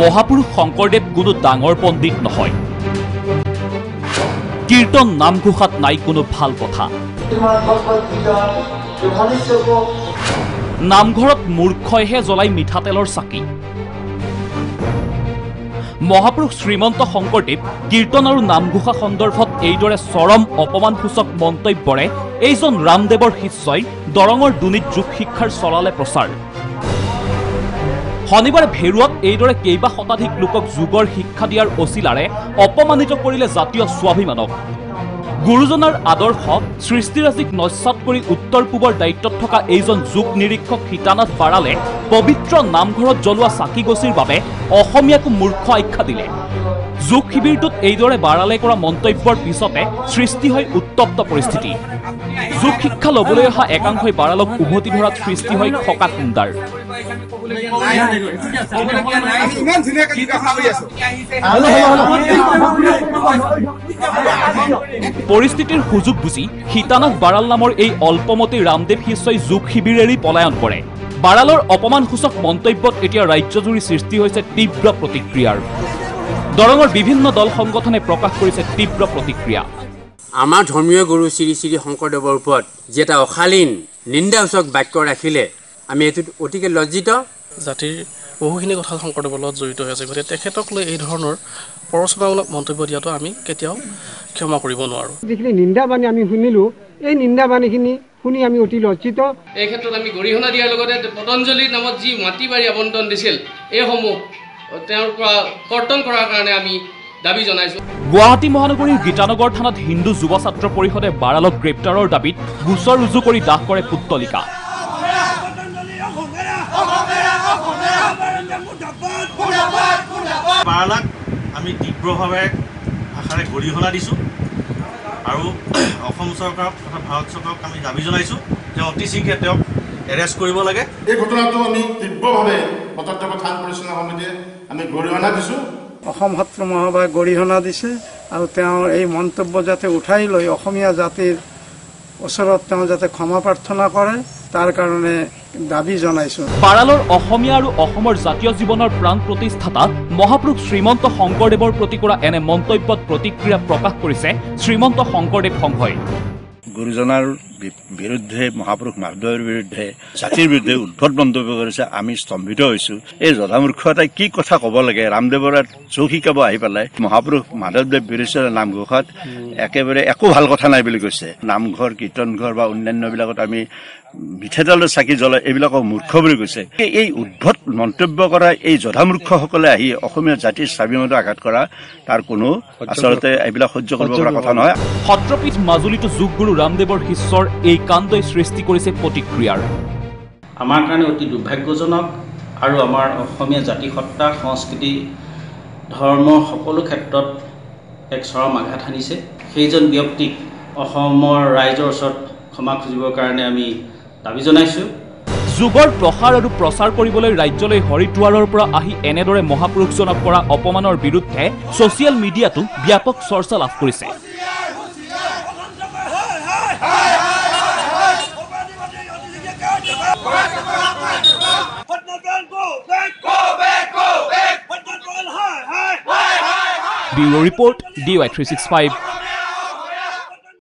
মহাপুৰুষ শংকৰদেৱ কোনো ডাঙৰ পণ্ডিত নহয়। কীৰ্তন নামঘোষাত নাই কোনো ভাল কথা। নামঘৰত মূৰ্খইহে জ্বলাই মিঠাতেলৰ চাকি। মহাপুৰুষ শ্ৰীমন্ত শংকৰদেৱ কীৰ্তন আৰু নামঘোষা সন্দৰ্ভত এইদৰে চৰম অপমানসূচক মন্তব্যৰে এইজন ৰামদেৱৰ শিষ্যই দৰঙৰ দুনিত যোগ শিক্ষাৰ চলালে প্ৰচাৰ। শনিবাৰে ভেৰুৱাত এইদৰে কেইবা শতাধিক লোকক যোগৰ শিক্ষা দিয়াৰ অচিলাৰে অপমানিত কৰিলে জাতীয় স্বাভিমানক। গুৰুজনাৰ আদৰ্শ সৃষ্টিৰাজিক নস্যাৎ কৰি উত্তৰ পূবৰ দায়িত্বত থকা এইজন যোগ নিৰীক্ষক সীতানাথ বাৰালে পবিত্ৰ নামঘৰত জ্বলোৱা চাকিগছিৰ বাবে অসমীয়াকো মূৰ্খ আখ্যা দিলে। যোগ শিবিৰটোত এইদৰে বাৰালে কৰা মন্তব্যৰ পিছতে সৃষ্টি হয় উত্তপ্ত পৰিস্থিতি। যোগ শিক্ষা ল'বলৈ অহা একাংশই বাৰালক উভতি ধৰাত সৃষ্টি হয় খকা খুন্দাৰ পৰিস্থিতিৰ সুযোগ বুজি সীতানাথ বাৰাল নামৰ এই অল্পমতী ৰামদেৱ শিষ্যই যোগ শিবিৰ এৰি পলায়ন কৰে। বাৰালৰ অপমানসূচক মন্তব্যত এতিয়া ৰাজ্যজুৰি সৃষ্টি হৈছে তীব্ৰ প্ৰতিক্ৰিয়াৰ। দৰঙৰ বিভিন্ন দল সংগঠনে প্ৰকাশ কৰিছে তীব্ৰ প্ৰতিক্ৰিয়া। আমাৰ ধৰ্মীয় গুৰু শ্ৰী শ্ৰী শংকৰদেৱৰ ওপৰত যি এটা অশালীন নিন্দাসূচক বাক্য ৰাখিলে আমি এইটোত অতিকে লজ্জিত। জাতিৰ বহুখিনি কথা শংকৰদেৱৰ লগত জড়িত হৈ আছে। গতিকে তেখেতক লৈ এই ধৰণৰ প্ৰৰচনামূলক মন্তব্য দিয়াটো আমি কেতিয়াও ক্ষমা কৰিব নোৱাৰোঁ। যিখিনি নিন্দা বাণী আমি শুনিলোঁ এই নিন্দা বাণীখিনি শুনি আমি অতি লজ্জিত। এই ক্ষেত্ৰত আমি গৰিহণা দিয়াৰ লগতে পতঞ্জলিৰ নামত যি মাটি বাৰী আবণ্টন দিছিল এইসমূহ তেওঁৰ পৰা কৰ্তন কৰাৰ কাৰণে আমি দাবী জনাইছোঁ। গুৱাহাটী মহানগৰীৰ গীতানগৰ থানাত হিন্দু যুৱ ছাত্ৰ পৰিষদে বাৰালক গ্ৰেপ্তাৰৰ দাবীত গোচৰ ৰুজু কৰি দাহ কৰে পুত্তলিকা। বাৰালাক আমি তীব্ৰভাৱে ভাষাৰে গৰিহণা দিছোঁ আৰু অসম চৰকাৰক তথা ভাৰত চৰকাৰক আমি দাবী জনাইছোঁ যে অতি শীঘ্ৰে তেওঁক এৰেষ্ট কৰিব লাগে। এই ঘটনাটো আমি তীব্ৰভাৱে পতৰ্জক থান পৰিচালনা সমিতিয়ে আমি গৰিহণা দিছোঁ। অসম সত্ৰ মহাসভাই গৰিহণা দিছে আৰু তেওঁৰ এই মন্তব্য যাতে উঠাই লৈ অসমীয়া জাতিৰ ওচৰত তেওঁ যাতে ক্ষমা প্ৰাৰ্থনা কৰে তাৰ কাৰণে দাবী জনাইছোঁ। বাৰালৰ অসমীয়া আৰু অসমৰ জাতীয় জীৱনৰ প্ৰাণ প্ৰতিষ্ঠাতা মহাপুৰুষ শ্ৰীমন্ত শংকৰদেৱৰ প্ৰতি কৰা এনে মন্তব্যত প্ৰতিক্ৰিয়া প্ৰকাশ কৰিছে শ্ৰীমন্ত শংকৰদেৱ সংঘই। গুৰুজনাৰ বিৰুদ্ধে মহাপুৰুষ মাধৱদেৱৰ বিৰুদ্ধে জাতিৰ বিৰুদ্ধে উদ্ভট মন্তব্য কৰিছে আমি স্তম্ভিত হৈছো। এই জধামূৰ্খতাই কি কথা ক'ব লাগে? ৰামদেৱৰ যোগ শিকাব আহি পেলাই মহাপুৰুষ মাধৱদেৱ বিৰুদ্ধে নামঘোষাত একেবাৰে একো ভাল কথা নাই বুলি কৈছে। নামঘৰ কীৰ্তনঘৰ বা অন্যান্যবিলাকত আমি মিঠাতেলৰ চাকি জ্বলাই এইবিলাকক মূৰ্খ বুলি কৈছে। এই- উদ্ভট মন্তব্য কৰা এই জধামূৰ্খসকলে আহি অসমীয়া জাতিৰ স্বাভিমানতা আঘাত কৰা তাৰ কোনো আচলতে এইবিলাক সহ্য কৰিব পৰা কথা নহয়। সত্ৰপীঠ মাজুলীতো যোগগুৰু ৰামদেৱৰ শিষ্যৰ এই কাণ্ডই সৃষ্টি কৰিছে প্ৰতিক্ৰিয়াৰ। আমাৰ কাৰণে অতি দুৰ্ভাগ্যজনক আৰু আমাৰ অসমীয়া জাতিসত্তা সংস্কৃতি ধৰ্মৰ সকলো ক্ষেত্ৰত এক চৰম আঘাত সানিছে সেইজন ব্যক্তিক অসমৰ ৰাইজৰ ওচৰত ক্ষমা খুজিবৰ কাৰণে আমি দাবী জনাইছোঁ। যুগৰ প্ৰসাৰ আৰু প্ৰচাৰ কৰিবলৈ ৰাজ্যলৈ হৰিদ্বাৰৰ পৰা আহি এনেদৰে মহাপুৰুষজনক কৰা অপমানৰ বিৰুদ্ধে ছচিয়েল মিডিয়াতো ব্যাপক চৰ্চা লাভ কৰিছে। Bureau Report, DY365.